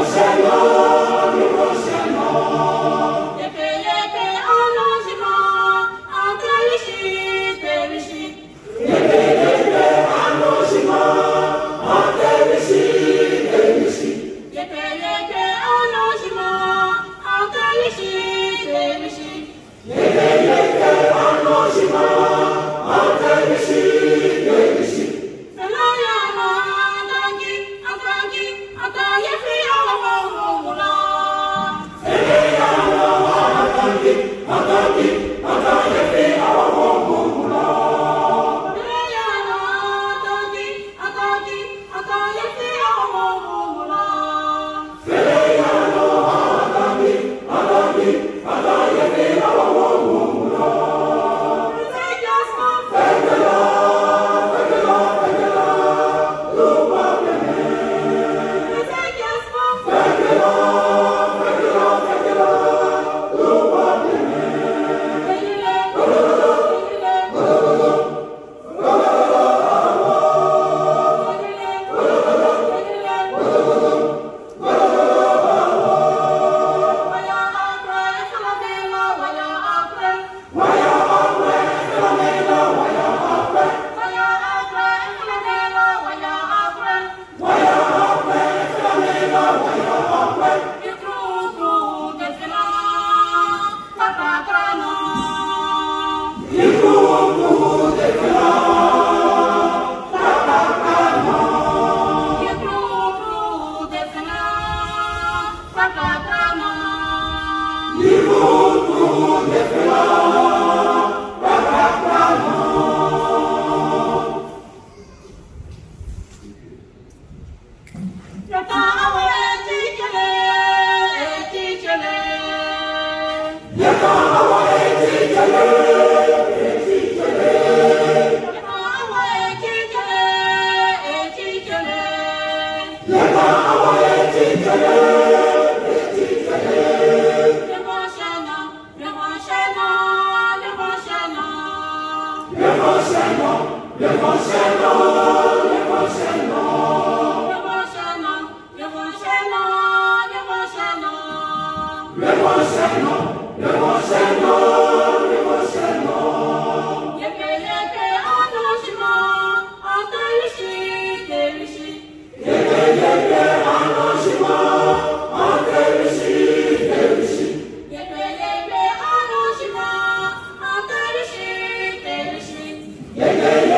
Senhor. Devotional, devotional, devotional. Ibu